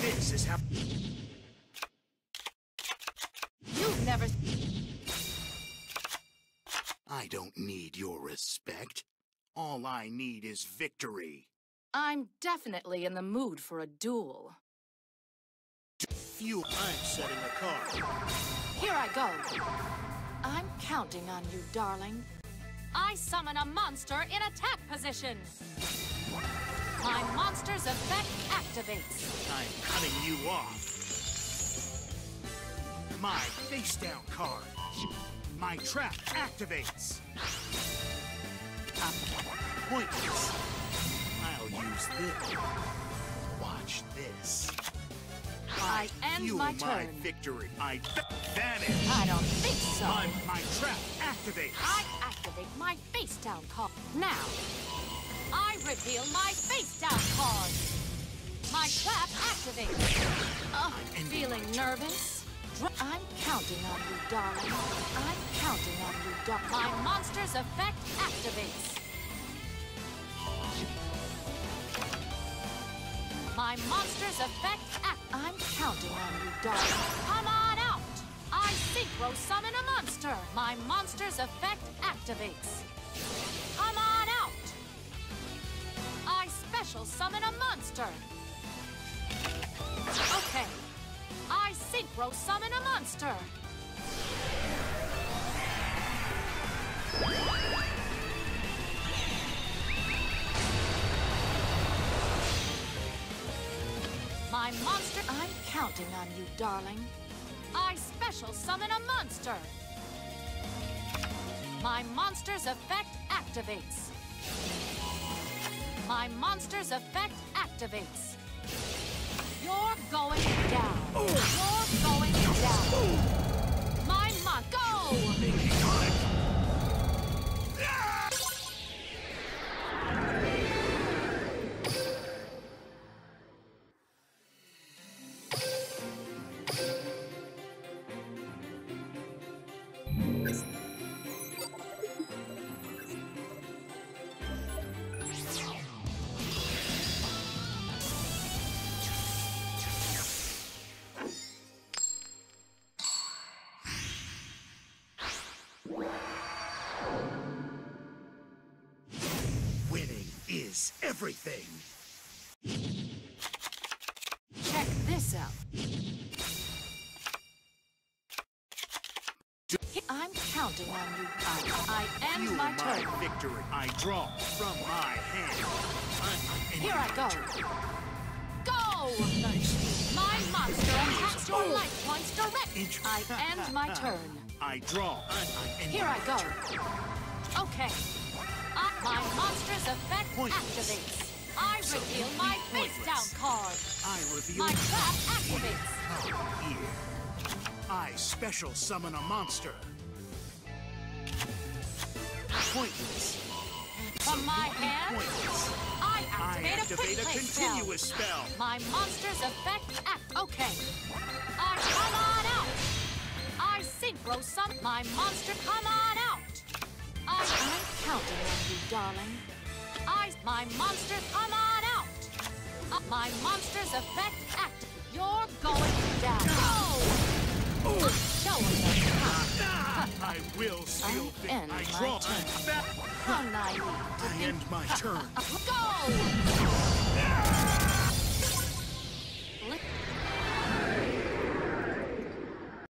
This is how. I don't need your respect. All I need is victory. I'm definitely in the mood for a duel. You. I'm setting a card. Here I go. I'm counting on you, darling. I summon a monster in attack position. My monster's effect activates. I'm cutting you off. My face down card. My trap activates. Pointless. I'll use this. Watch this. I end Fuel my my turn. victory. I vanish. I don't think so. My, my trap activates. I activate my face down card. Now, I reveal my face down card. My trap activates. Oh, feeling my nervous? I'm counting on you, darling. I'm counting on you, darling. My monster's effect activates. My monster's effect act. I'm counting on you, darling. Come on out! I synchro summon a monster. My monster's effect activates. Come on out! I special summon a monster. Synchro summon a monster. My monster. I'm counting on you, darling. I special summon a monster. My monster's effect activates. My monster's effect activates. You're going down. You're going down. My mon. Go! Is everything. Check this out. I'm counting on you. I, I end Fuel my my turn. victory. I draw from my hand. Here I go. Go! Nice. My monster attacks your life points directly. I end my turn. I draw. Here I go. Okay. I, my monster's effect Pointless. activates. I reveal my face down card. I reveal My trap activates. Come here. I special summon a monster. Pointless. From my hand, Pointless. I I activate, activate a a play spell. continuous spell. My monster's effect act. Okay. I come on out. I synchro some. My monster come on out. I, I'm counting on you, darling. I, my monster come on out. Uh, my monster's effect act. You're going down. Go. Show him the Ah, I will steal I thi- end I my draw. turn. I'm back. How naive to I end my turn. Go.